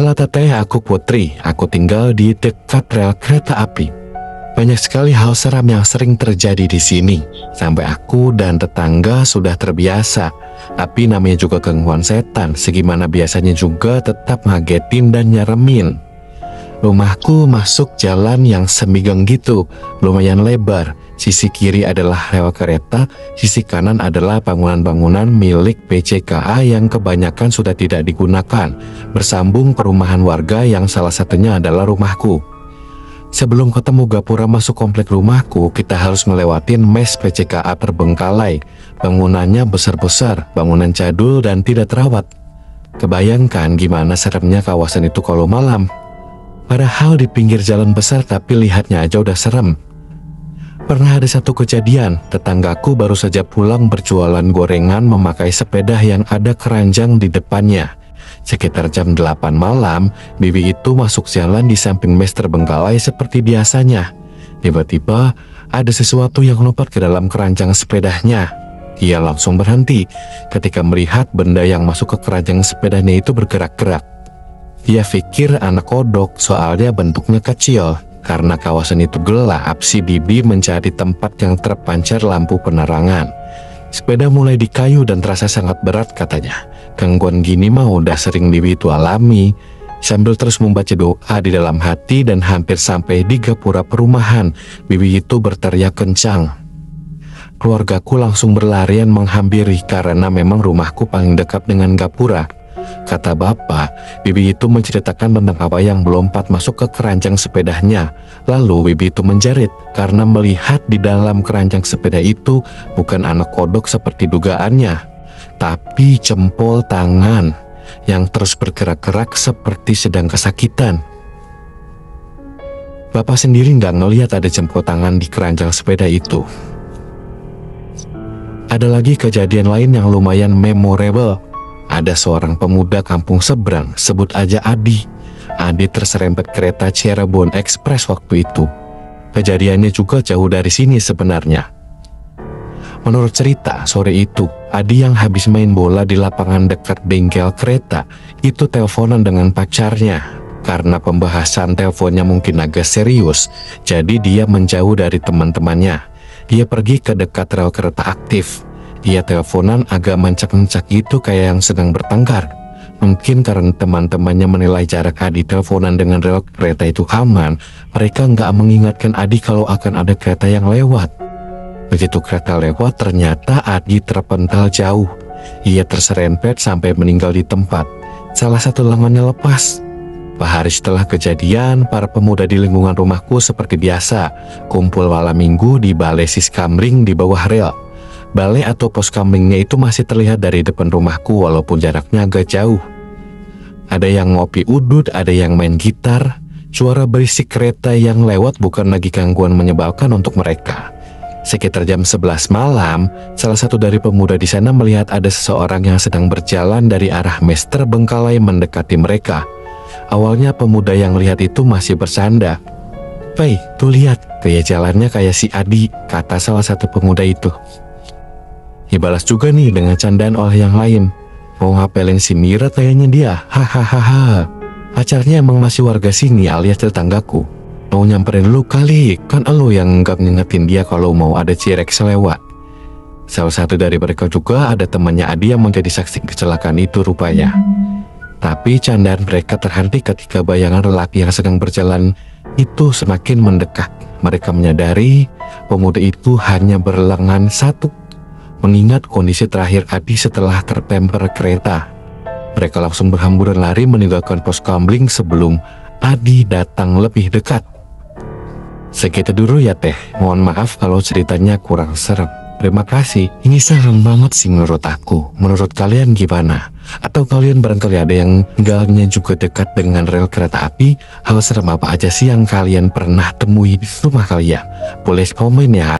Halo teteh, aku Putri. Aku tinggal di dekat rel kereta api. Banyak sekali hal seram yang sering terjadi di sini. Sampai aku dan tetangga sudah terbiasa. Tapi namanya juga gangguan setan. Segimana biasanya juga tetap ngagetin dan nyeremin. Rumahku masuk jalan yang semigang gitu, lumayan lebar. Sisi kiri adalah rel kereta, sisi kanan adalah bangunan-bangunan milik PCKA yang kebanyakan sudah tidak digunakan, bersambung perumahan warga yang salah satunya adalah rumahku. Sebelum ketemu gapura masuk komplek rumahku, kita harus melewatin mes PCKA terbengkalai. Bangunannya besar-besar, bangunan jadul dan tidak terawat. Kebayangkan gimana seremnya kawasan itu kalau malam. Padahal di pinggir jalan besar tapi lihatnya aja udah serem. Pernah ada satu kejadian, tetanggaku baru saja pulang berjualan gorengan memakai sepeda yang ada keranjang di depannya. Sekitar jam 8 malam, bibi itu masuk jalan di samping mes terbengkalai seperti biasanya. Tiba-tiba, ada sesuatu yang lompat ke dalam keranjang sepedanya. Ia langsung berhenti ketika melihat benda yang masuk ke keranjang sepedanya itu bergerak-gerak. Dia pikir anak kodok soalnya bentuknya kecil. Karena kawasan itu gelap, si Bibi mencari tempat yang terpancar lampu penerangan. Sepeda mulai dikayu dan terasa sangat berat katanya. Gangguan gini mah udah sering Bibi itu alami. Sambil terus membaca doa di dalam hati dan hampir sampai di gapura perumahan, Bibi itu berteriak kencang. Keluargaku langsung berlarian menghampiri karena memang rumahku paling dekat dengan gapura. Kata bapak, Bibi itu menceritakan tentang apa yang melompat masuk ke keranjang sepedanya. Lalu Bibi itu menjerit karena melihat di dalam keranjang sepeda itu bukan anak kodok seperti dugaannya, tapi jempol tangan yang terus bergerak-gerak seperti sedang kesakitan. Bapak sendiri nggak ngelihat ada jempol tangan di keranjang sepeda itu. Ada lagi kejadian lain yang lumayan memorable ada seorang pemuda kampung seberang, sebut aja Adi. Adi terserempet kereta Cirebon Express waktu itu. Kejadiannya juga jauh dari sini sebenarnya. Menurut cerita, sore itu, Adi yang habis main bola di lapangan dekat bengkel kereta, itu teleponan dengan pacarnya. Karena pembahasan teleponnya mungkin agak serius, jadi dia menjauh dari teman-temannya. Dia pergi ke dekat rel kereta aktif. Dia teleponan agak mencak-mencak itu kayak yang sedang bertengkar. Mungkin karena teman-temannya menilai jarak Adi teleponan dengan rel kereta itu aman, mereka nggak mengingatkan Adi kalau akan ada kereta yang lewat. Begitu kereta lewat, ternyata Adi terpental jauh. Ia terserempet sampai meninggal di tempat. Salah satu lengannya lepas. Hari setelah kejadian, para pemuda di lingkungan rumahku seperti biasa, kumpul malam minggu di balai Siskamling di bawah rel. Balai atau pos kambingnya itu masih terlihat dari depan rumahku walaupun jaraknya agak jauh. Ada yang ngopi udut, ada yang main gitar. Suara berisik kereta yang lewat bukan lagi gangguan menyebalkan untuk mereka. Sekitar jam 11 malam, salah satu dari pemuda di sana melihat ada seseorang yang sedang berjalan dari arah Mester Bengkalai mendekati mereka. Awalnya pemuda yang lihat itu masih bersanda. Pei, tuh lihat, gaya jalannya kayak si Adi, kata salah satu pemuda itu. Dibalas juga nih dengan candaan oleh yang lain. Mau ngapelin si Mira kayaknya dia. Hahaha. Pacarnya emang masih warga sini alias tetanggaku. Mau nyamperin lu kali, kan elu yang nggak ngingetin dia kalau mau ada cirek selewat. Salah satu dari mereka juga ada temannya Adi yang menjadi saksi kecelakaan itu rupanya. Tapi candaan mereka terhenti ketika bayangan lelaki yang sedang berjalan itu semakin mendekat. Mereka menyadari pemuda itu hanya berlengan satu mengingat kondisi terakhir Adi setelah tertemper kereta. Mereka langsung berhamburan lari meninggalkan pos kambling sebelum Adi datang lebih dekat. Segitu dulu ya teh, mohon maaf kalau ceritanya kurang serem. Terima kasih, ini serem banget sih menurut aku. Menurut kalian gimana? Atau kalian barangkali ada yang tinggalnya juga dekat dengan rel kereta api? Hal serem apa aja sih yang kalian pernah temui di rumah kalian? Boleh komen ya.